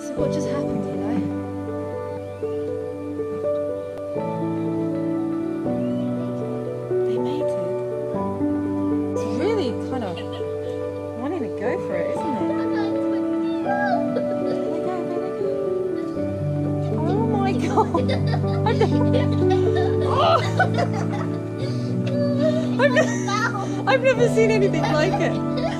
So what just happened, Eli? They mated. It's really kind of wanting to go for it, isn't it? There they go, there they. Oh my god! I've never, I've never, I've never seen anything like it.